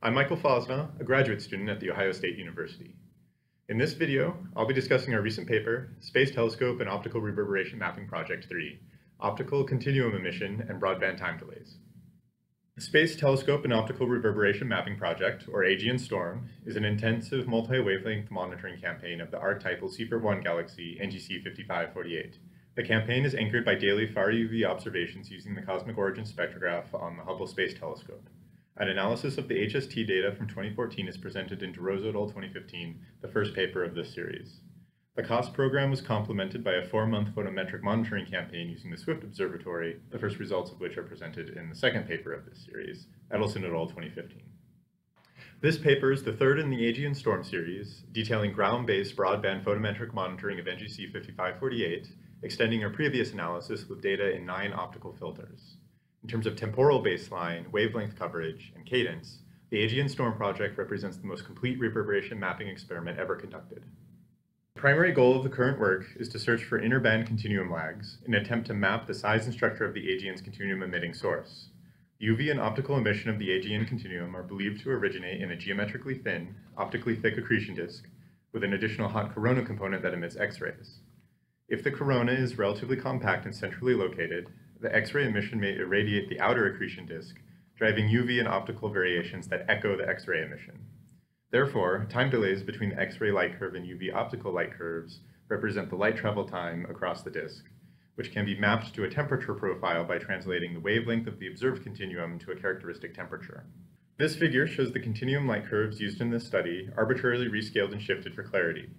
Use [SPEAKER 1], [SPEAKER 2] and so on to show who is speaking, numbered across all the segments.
[SPEAKER 1] I'm Michael Fausnaugh, a graduate student at The Ohio State University. In this video, I'll be discussing our recent paper, Space Telescope and Optical Reverberation Mapping Project 3, Optical Continuum Emission and Broadband Time Delays. The Space Telescope and Optical Reverberation Mapping Project, or AGN STORM, is an intensive multi-wavelength monitoring campaign of the archetypal Seyfert 1 galaxy NGC 5548. The campaign is anchored by daily far UV observations using the Cosmic Origin Spectrograph on the Hubble Space Telescope. An analysis of the HST data from 2014 is presented in De Rosa et al. 2015, the first paper of this series. The COS program was complemented by a four-month photometric monitoring campaign using the Swift Observatory, the first results of which are presented in the second paper of this series, Edelson et al. 2015. This paper is the third in the AGN Storm series, detailing ground-based broadband photometric monitoring of NGC 5548, extending our previous analysis with data in nine optical filters. In terms of temporal baseline, wavelength coverage, and cadence, the AGN Storm project represents the most complete reverberation mapping experiment ever conducted. The primary goal of the current work is to search for interband continuum lags in an attempt to map the size and structure of the AGN's continuum emitting source. UV and optical emission of the AGN continuum are believed to originate in a geometrically thin, optically thick accretion disk with an additional hot corona component that emits X-rays. If the corona is relatively compact and centrally located, the X-ray emission may irradiate the outer accretion disk, driving UV and optical variations that echo the X-ray emission. Therefore, time delays between the X-ray light curve and UV optical light curves represent the light travel time across the disk, which can be mapped to a temperature profile by translating the wavelength of the observed continuum to a characteristic temperature. This figure shows the continuum light curves used in this study, arbitrarily rescaled and shifted for clarity.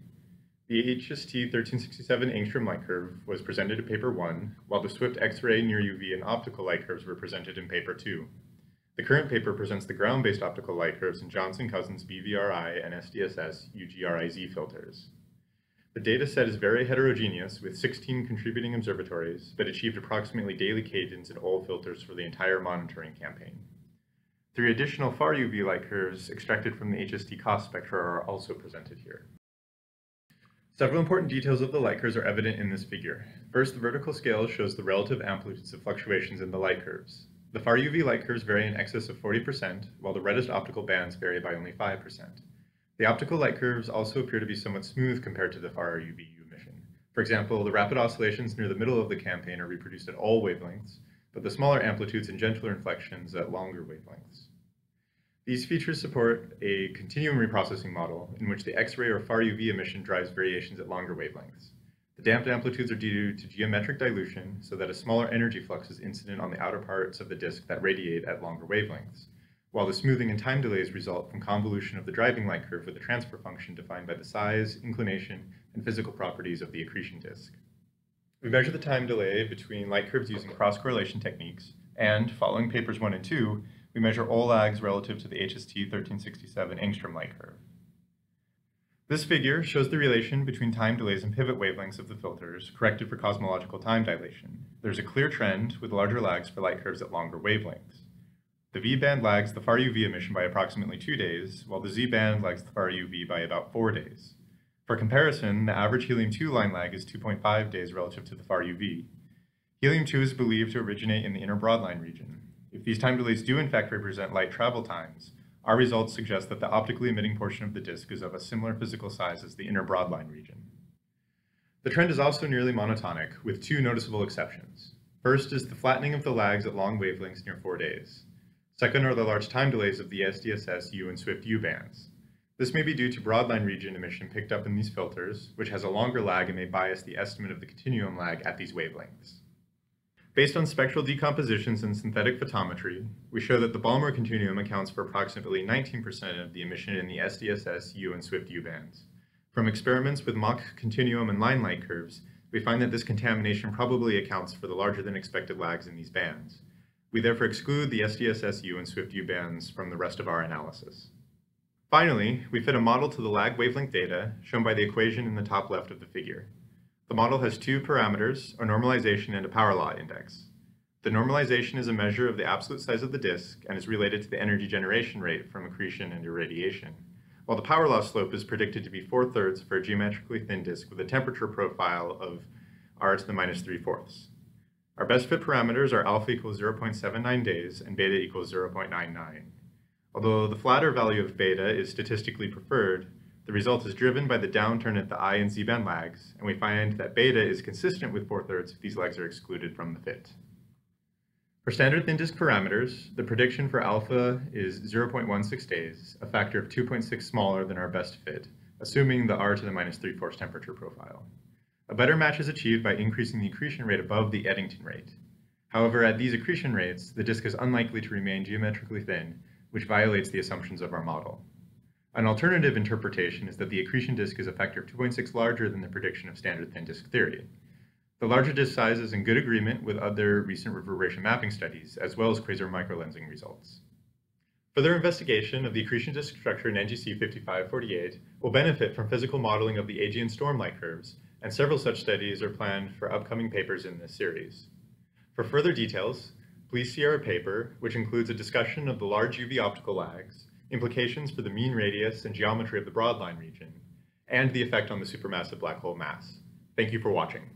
[SPEAKER 1] The HST 1367 angstrom light curve was presented in paper 1, while the Swift X-ray, near UV, and optical light curves were presented in paper 2. The current paper presents the ground-based optical light curves in Johnson-Cousins BVRI and SDSS UGRIZ filters. The data set is very heterogeneous, with 16 contributing observatories, but achieved approximately daily cadence in all filters for the entire monitoring campaign. Three additional far UV light curves extracted from the HST COS spectra are also presented here. Several important details of the light curves are evident in this figure. First, the vertical scale shows the relative amplitudes of fluctuations in the light curves. The far UV light curves vary in excess of 40%, while the reddest optical bands vary by only 5%. The optical light curves also appear to be somewhat smooth compared to the far UV emission. For example, the rapid oscillations near the middle of the campaign are reproduced at all wavelengths, but the smaller amplitudes and gentler inflections at longer wavelengths. These features support a continuum reprocessing model in which the X-ray or far UV emission drives variations at longer wavelengths. The damped amplitudes are due to geometric dilution so that a smaller energy flux is incident on the outer parts of the disk that radiate at longer wavelengths, while the smoothing and time delays result from convolution of the driving light curve with a transfer function defined by the size, inclination, and physical properties of the accretion disk. We measure the time delay between light curves using cross-correlation techniques, and, following papers 1 and 2, we measure all lags relative to the HST 1367 angstrom light curve. This figure shows the relation between time delays and pivot wavelengths of the filters, corrected for cosmological time dilation. There's a clear trend with larger lags for light curves at longer wavelengths. The V-band lags the far UV emission by approximately two days, while the Z-band lags the far UV by about four days. For comparison, the average helium-2 line lag is 2.5 days relative to the far UV. Helium-2 is believed to originate in the inner broadline region. If these time delays do in fact represent light travel times, our results suggest that the optically emitting portion of the disk is of a similar physical size as the inner broadline region. The trend is also nearly monotonic, with two noticeable exceptions. First is the flattening of the lags at long wavelengths near four days. Second are the large time delays of the SDSS U and Swift U bands. This may be due to broadline region emission picked up in these filters, which has a longer lag and may bias the estimate of the continuum lag at these wavelengths. Based on spectral decompositions and synthetic photometry, we show that the Balmer continuum accounts for approximately 19% of the emission in the SDSS U and Swift U bands. From experiments with mock continuum and line light curves, we find that this contamination probably accounts for the larger than expected lags in these bands. We therefore exclude the SDSS U and Swift U bands from the rest of our analysis. Finally, we fit a model to the lag wavelength data, shown by the equation in the top left of the figure. The model has two parameters, a normalization and a power law index. The normalization is a measure of the absolute size of the disk and is related to the energy generation rate from accretion and irradiation, while the power law slope is predicted to be 4 thirds for a geometrically thin disk with a temperature profile of r to the minus 3 fourths. Our best fit parameters are alpha equals 0.79 days and beta equals 0.99. Although the flatter value of beta is statistically preferred, the result is driven by the downturn at the I and Z band lags, and we find that beta is consistent with 4 thirds if these lags are excluded from the fit. For standard thin disk parameters, the prediction for alpha is 0.16 days, a factor of 2.6 smaller than our best fit, assuming the R to the minus 3 fourths temperature profile. A better match is achieved by increasing the accretion rate above the Eddington rate. However, at these accretion rates, the disk is unlikely to remain geometrically thin, which violates the assumptions of our model. An alternative interpretation is that the accretion disk is a factor of 2.6 larger than the prediction of standard thin disk theory. The larger disk size is in good agreement with other recent reverberation mapping studies, as well as quasar microlensing results. Further investigation of the accretion disk structure in NGC 5548 will benefit from physical modeling of the AGN Storm light curves, and several such studies are planned for upcoming papers in this series. For further details, please see our paper, which includes a discussion of the large UV optical lags, implications for the mean radius and geometry of the broadline region, and the effect on the supermassive black hole mass. Thank you for watching.